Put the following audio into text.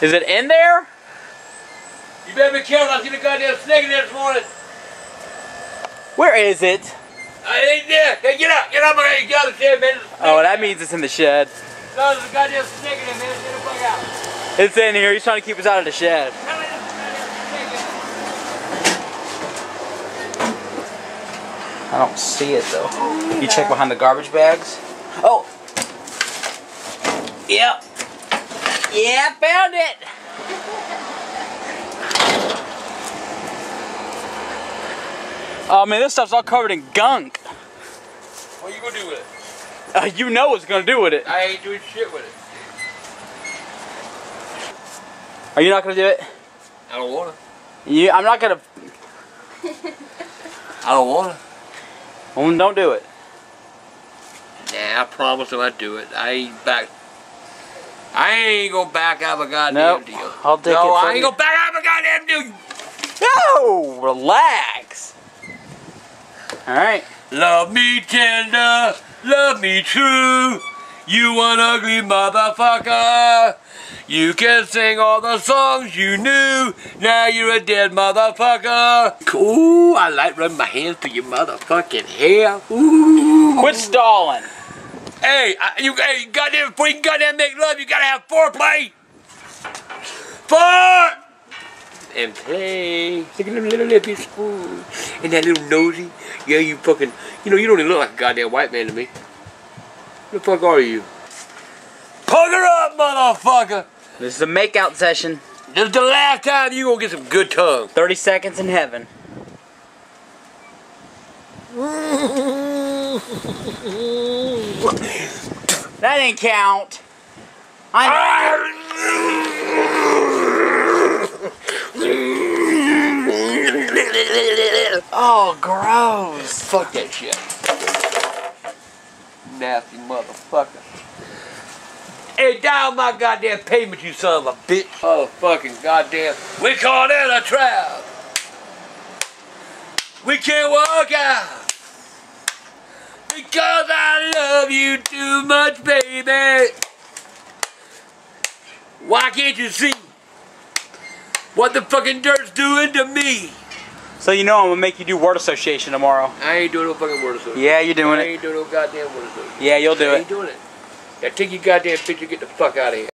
Is it in there? You better be careful. I seen a goddamn snake in there this morning. Where is it? Uh, I ain't there. Hey, get out. Get out, man. Get out of the shed, man. Oh, that means it's in the shed. No, there's a goddamn snake in there, man. Get the fuck out. It's in here. He's trying to keep us out of the shed. Tell me there's a goddamn snake in there. I don't see it though. You check behind the garbage bags. Oh. Yep. Yeah, found it. Oh man, this stuff's all covered in gunk. What are you gonna do with it? Uh, you know what's gonna do with it. I ain't doing shit with it. Are you not gonna do it? I don't wanna. You, I'm not gonna. I don't wanna. Well, don't do it. Nah, I promise if I do it, I ain't back. I ain't gonna back out of a goddamn Nope. deal. I'll take no, it I ain't you. gonna back out of a goddamn deal. No, relax. All right. Love me tender, love me true. You an ugly motherfucker. You can sing all the songs you knew. Now you're a dead motherfucker. Ooh, I like running my hands through your motherfucking hair. Ooh. Quit stalling. Hey, I, you, hey, goddamn, before you can goddamn make love, you gotta have foreplay. Four! And play. Look at them little lippy spoon. And that little nosy. Yeah, you fucking, you know, you don't even look like a goddamn white man to me. Who the fuck are you? Pucker up, motherfucker! This is a makeout session. This is the last time you gonna get some good tongue. 30 seconds in heaven. That didn't count. Oh, gross. Fuck that shit. Nasty motherfucker. Hey, down my goddamn payment, you son of a bitch. Oh, fucking goddamn. We call that a trap. We can't walk out. Because I love you too much, baby. Why can't you see what the fucking dirt's doing to me? So you know I'm gonna make you do word association tomorrow. I ain't doing no fucking word association. Yeah, you're doing I it. ain't doing no goddamn word association. Yeah, you'll do I it. ain't doing it. Now take your goddamn picture, get the fuck out of here.